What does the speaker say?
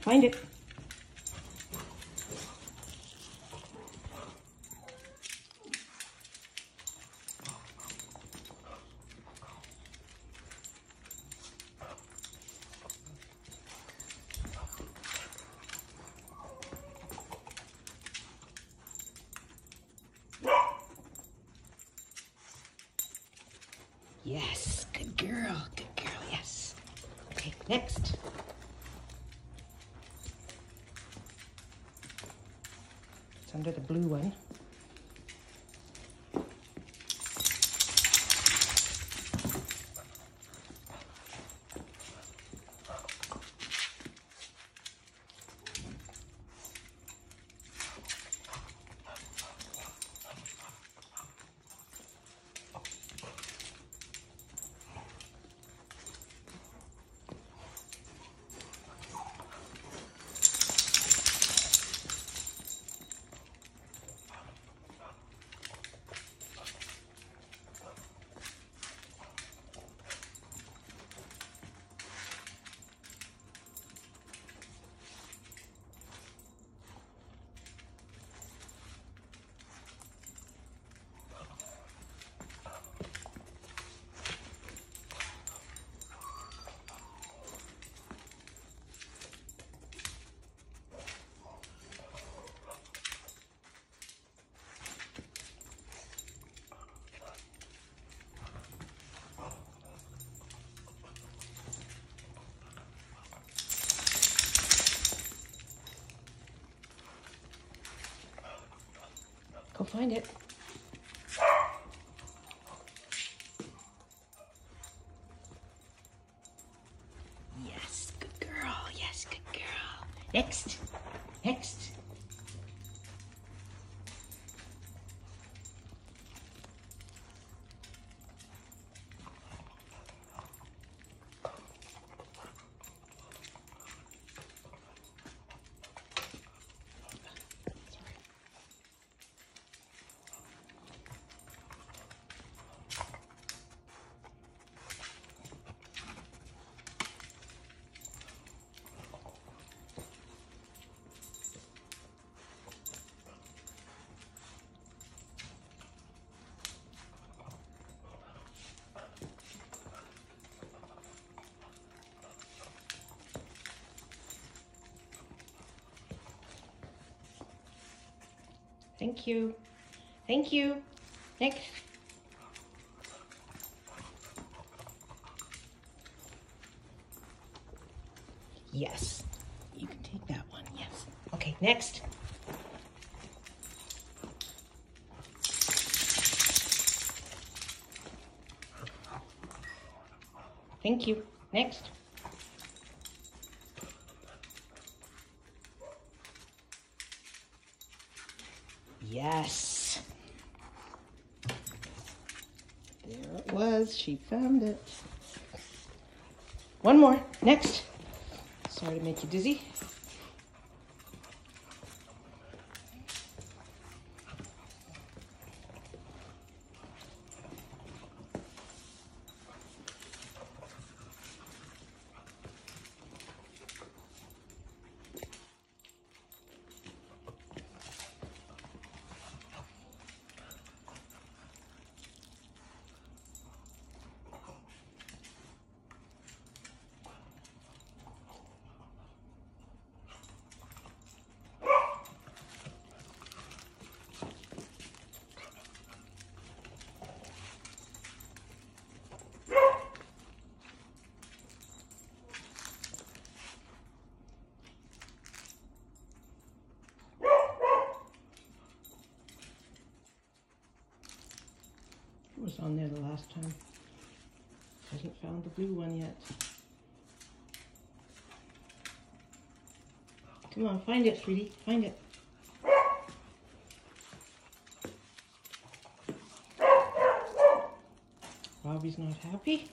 Find it. Yes, good girl, good girl, yes. Okay, next. Under the blue one. Find it. Yes, good girl. Yes, good girl. Next. Next. Sorry. Thank you. Thank you. Next. Yes. You can take that one. Yes. Okay, next. Thank you. Next. Yes. There it was. She found it. One more. Next. Sorry to make you dizzy. Was on there the last time. Hasn't found the blue one yet. Come on, find it, sweetie. Find it. Robbie's not happy.